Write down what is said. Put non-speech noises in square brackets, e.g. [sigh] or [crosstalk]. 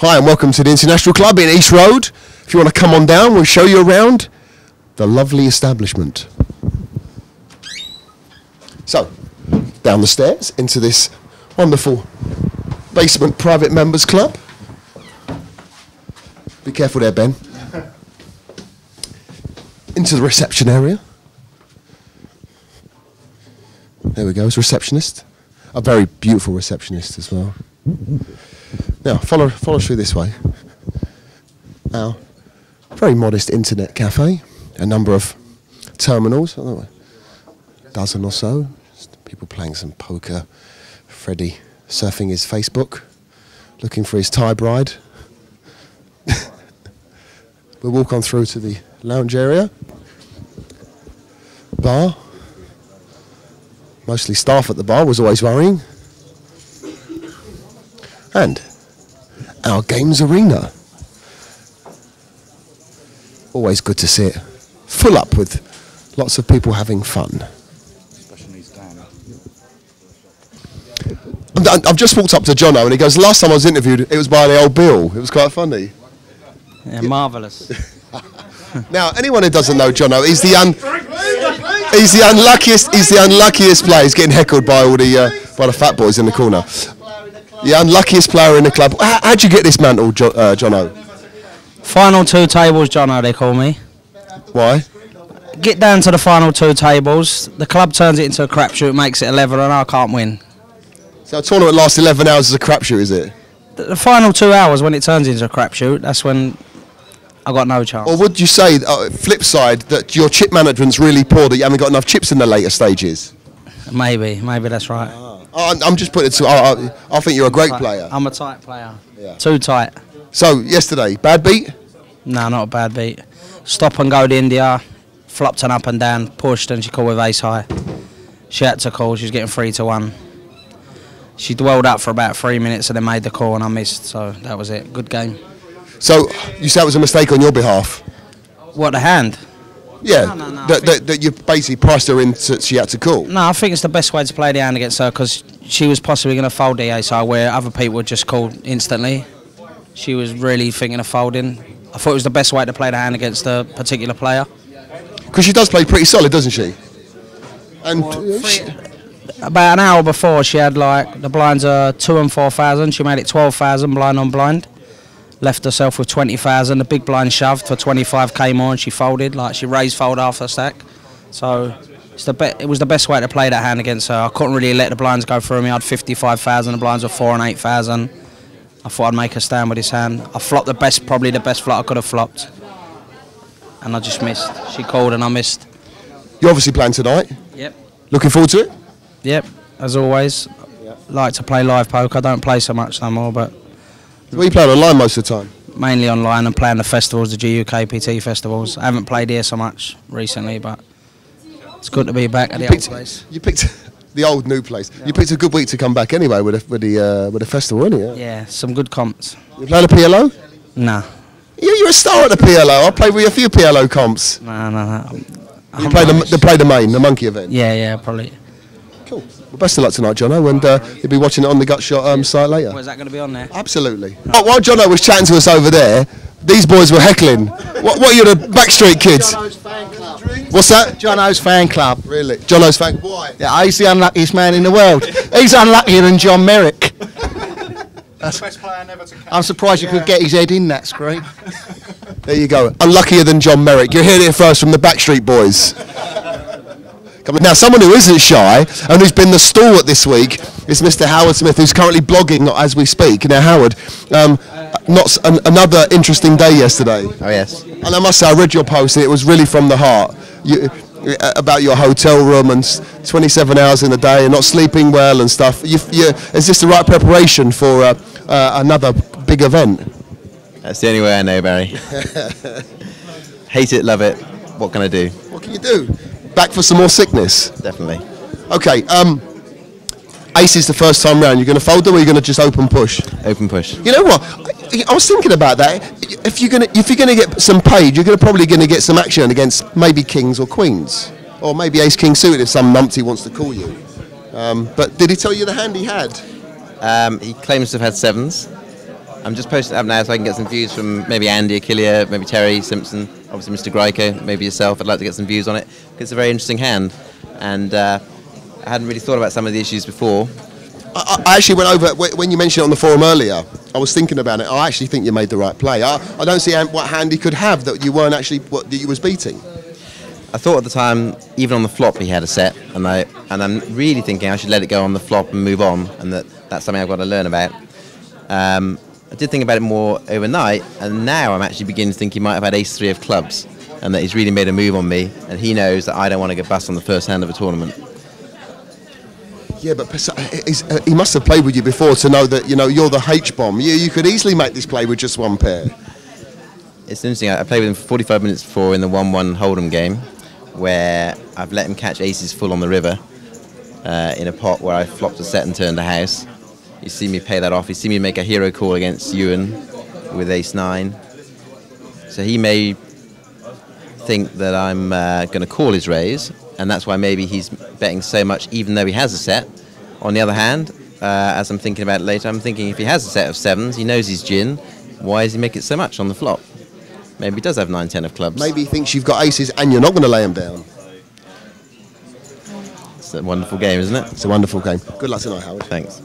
Hi, and welcome to the International Club in East Road. If you want to come on down, we'll show you around the lovely establishment. So, down the stairs into this wonderful basement private members club. Be careful there, Ben. Into the reception area. There we go, it's a receptionist. A very beautiful receptionist as well. Now, follow, follow through this way. Our very modest internet cafe, a number of terminals, a dozen or so. People playing some poker. Freddie surfing his Facebook, looking for his Thai bride. [laughs] we'll walk on through to the lounge area. Bar. Mostly staff at the bar was always worrying. And our games arena. Always good to see it full up with lots of people having fun. I've just walked up to Jono and he goes, last time I was interviewed, it was by the old Bill. It was quite funny. Yeah, marvellous. [laughs] Now, anyone who doesn't know Jono, he's the un- he's the unluckiest he's the unluckiest player. He's getting heckled by all the uh, by the fat boys in the corner. The unluckiest player in the club. How, how'd you get this mantle, jo- uh, Jono? final two tables, Jono, they call me. Why? Get down to the final two tables. The club turns it into a crapshoot, makes it a level, and I can't win. So a tournament lasts 11 hours as a crapshoot, is it? The, the final two hours, when it turns into a crapshoot, that's when I got no chance. Or would you say, uh, flip side, that your chip management's really poor, that you haven't got enough chips in the later stages? Maybe, maybe that's right. Oh, I'm, I'm just putting it to. I, I, I think you're a great player. I'm a tight player. Yeah. Too tight. So yesterday, bad beat. No, not a bad beat. Stop and go to India, flopped an up and down, pushed, and she called with ace high. She had to call, she was getting three to one. She dwelled up for about three minutes and then made the call, and I missed, so that was it. Good game. So you said it was a mistake on your behalf. What, the hand? Yeah, No, no, no, that, that, that you basically priced her in, so she had to call. No, I think it's the best way to play the hand against her because she was possibly going to fold the ace high where other people would just call instantly. She was really thinking of folding. I thought it was the best way to play the hand against a particular player. Because she does play pretty solid, doesn't she? And she- About an hour before, she had like the blinds are two and four thousand. She made it twelve thousand blind on blind. Left herself with twenty thousand. The big blind shoved for twenty five k more, and she folded. Like she raised fold half her stack. So it's the be- it was the best way to play that hand against her. I couldn't really let the blinds go through me. I had fifty five thousand. The blinds were four and eight thousand. I thought I'd make a stand with his hand. I flopped the best, probably the best flop I could have flopped, and I just missed. She called and I missed. you're obviously playing tonight. Yep. Looking forward to it. Yep, as always. Like to play live poker. I don't play so much no more, but We play online most of the time. mainly online and playing the festivals, the GUK PT festivals. I haven't played here so much recently, but it's good to be back at the old Picked- place. [laughs] You picked [laughs] the old new place. You picked a good week to come back anyway with the with the uh, with the festival, didn't you? Yeah, some good comps. You playing the PLO? Nah, Yeah, you're a star at the PLO. I played with a few PLO comps. nah, nah. nah. You I'm played the, the play the main, the monkey event. Yeah, yeah, probably. Cool. Well, best of luck tonight, Jono, and uh, you'll be watching it on the Gutshot um, site later. Where's that going to be on there? Absolutely. Oh, while Jono was chatting to us over there, these boys were heckling. What, what are you, the Backstreet Kids? What's that? Jono's fan club. Really? Jono's fan. Why? Yeah, he's the unluckiest man in the world. he's unluckier than John Merrick. I'm surprised you could get his head in that screen. There you go. Unluckier than John Merrick. You're hearing it first from the Backstreet Boys. Now, someone who isn't shy and who's been the stalwart this week is Mr. Howard Smith, who's currently blogging as we speak. Now, Howard, um, not an, another interesting day yesterday. Oh yes. And I must say, I read your post, and it was really from the heart. You, uh, about your hotel room and 27 hours in a day and not sleeping well and stuff. You, you, is this the right preparation for uh, uh, another big event? That's the only way I know, Barry. [laughs] Hate it, love it. What can I do? What can you do? Back for some more sickness. Definitely. Okay. Um, ace is the first time round. You're going to fold them, or you're going to just open push? Open push. You know what? I, I was thinking about that. If you're going to if you're going to get some paid, you're going to probably going to get some action against maybe kings or queens, or maybe ace king suited if some numpty wants to call you. Um, but did he tell you the hand he had? Um, he claims to have had sevens. I'm just posting it up now so I can get some views from maybe Andy Achillea, maybe Terry Simpson, obviously Mr. Greico, maybe yourself. I'd like to get some views on it because it's a very interesting hand, and uh, I hadn't really thought about some of the issues before. I, I actually went over when you mentioned it on the forum earlier. I was thinking about it. I actually think you made the right play. I, I don't see what hand he could have that you weren't actually what that you was beating. I thought at the time, even on the flop, he had a set, and I and I'm really thinking I should let it go on the flop and move on, and that that's something I've got to learn about. Um, I did think about it more overnight, and now I'm actually beginning to think he might have had ace three of clubs, and that he's really made a move on me, and he knows that I don't want to get bust on the first hand of a tournament. Yeah, but uh, he must have played with you before to know that you know you're the H bomb. You you could easily make this play with just one pair. It's interesting. I I played with him for 45 minutes before in the 1-1 Hold'em game, where I've let him catch aces full on the river uh, in a pot where I flopped a set and turned a house. You see me pay that off. You see me make a hero call against Ewan with ace nine. So he may think that I'm uh, going to call his raise, and that's why maybe he's betting so much, even though he has a set. On the other hand, uh, as I'm thinking about it later, I'm thinking if he has a set of sevens, he knows he's gin. Why does he make it so much on the flop? Maybe he does have 9 10 of clubs. Maybe he thinks you've got aces and you're not going to lay them down. It's a wonderful game, isn't it? It's a wonderful game. Good luck tonight, Howard. Thanks.